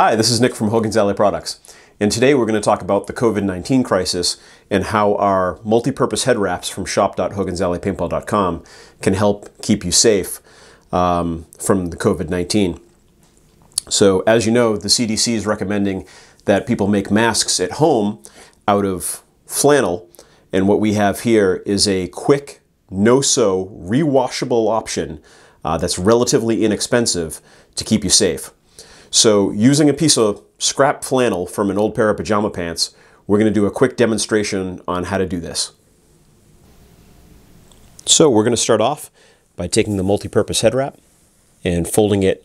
Hi, this is Nick from Hogan's Alley Products, and today we're going to talk about the COVID-19 crisis and how our multi-purpose head wraps from shop.hogansalleypaintball.com can help keep you safe um, from the COVID-19. So as you know, the CDC is recommending that people make masks at home out of flannel, and what we have here is a quick, no-sew, rewashable option uh, that's relatively inexpensive to keep you safe. So using a piece of scrap flannel from an old pair of pajama pants, we're going to do a quick demonstration on how to do this. So we're going to start off by taking the multi-purpose head wrap and folding it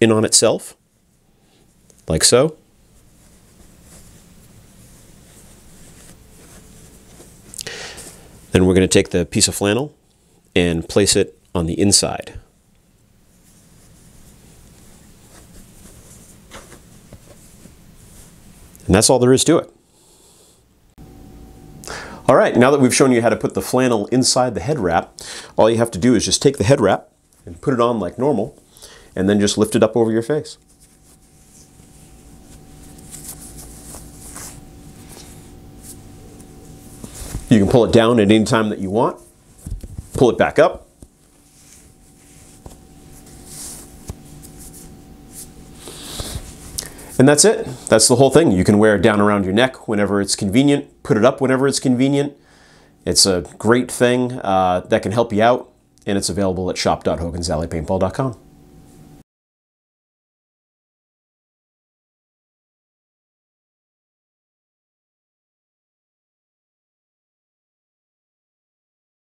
in on itself, like so. Then we're going to take the piece of flannel and place it on the inside. And that's all there is to it. All right, now that we've shown you how to put the flannel inside the head wrap, all you have to do is just take the head wrap and put it on like normal, and then just lift it up over your face. You can pull it down at any time that you want, pull it back up, And that's it. That's the whole thing. You can wear it down around your neck whenever it's convenient, put it up whenever it's convenient. It's a great thing uh, that can help you out, and it's available at shop.hogansalleypaintball.com.